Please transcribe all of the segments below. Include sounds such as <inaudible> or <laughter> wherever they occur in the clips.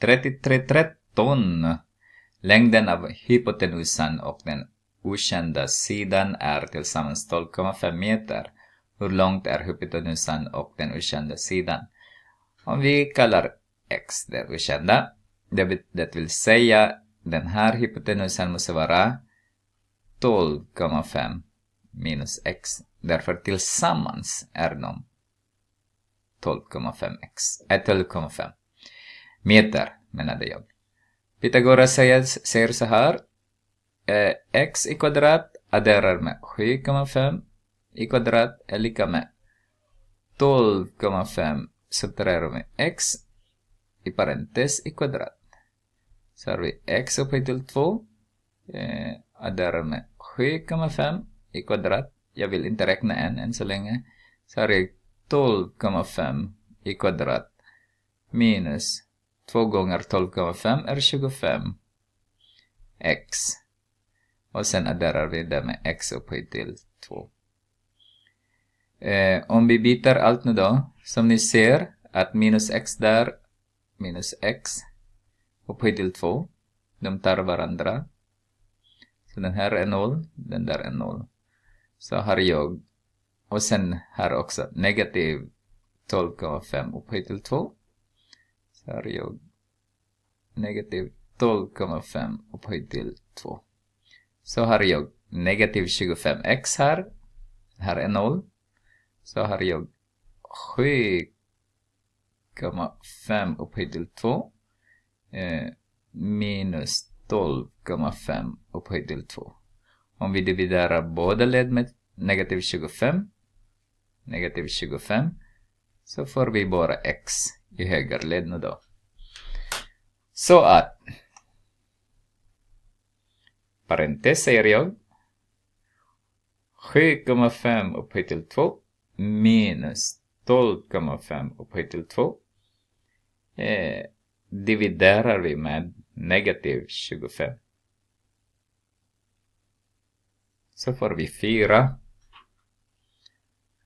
3313. Längden av hypotenusan och den okända sidan är tillsammans 12,5 meter. Hur långt är hypotenusan och den okända sidan? Om vi kallar x det okända, det, det vill säga den här hypotenusan måste vara 12,5 minus x. Därför tillsammans är de 12,5x. Äh, 12,5 meter menade jag. Pythagoras säger, säger så här. Eh, x i kvadrat adderar med 7,5 i kvadrat är lika med 12,5 subtraherar med x i parentes i kvadrat. Så har vi x upphöjt till 2. Eh, adderar med 7,5 i kvadrat. Jag vill inte räkna än, än så länge. Så har jag 12,5 i kvadrat minus 2 gånger 12,5 är 25 x. Och sen adderar vi det med x upphöjt till 2. Eh, om vi byter allt nu då, som ni ser, att minus x där, minus x upphöjt till 2. De tar varandra. Så den här är 0, den där är 0. Så har jag, och sen här också, negativ 12,5 upphöjt till 2. Så har jag negativ 12,5 upphöjt till 2. Så har jag negativ 25x här. Här är 0. Så har jag 7,5 upphöjt till 2. Eh, minus 12,5 upphöjt till 2. Om vi dividerar båda led med negativ 25, negativ 25, så får vi bara x i högerled nu då. Så att, parentes säger jag, 7,5 upphöjt till 2 minus 12,5 upphöjt till 2 eh, dividerar vi med negativ 25. Så får vi 4.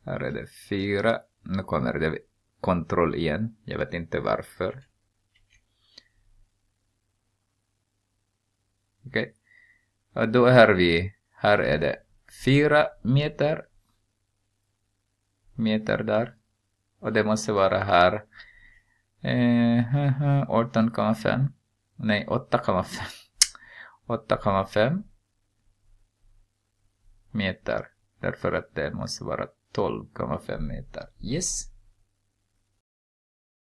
Här är det 4. Nu kommer det kontroll igen. Jag vet inte varför. Okej. Okay. Och då har vi, här är det 4 meter. Meter där. Och det måste vara här eh, <laughs> 18,5. Nej, 8,5. 8,5 meter. Därför att det måste vara 12,5 meter. Yes.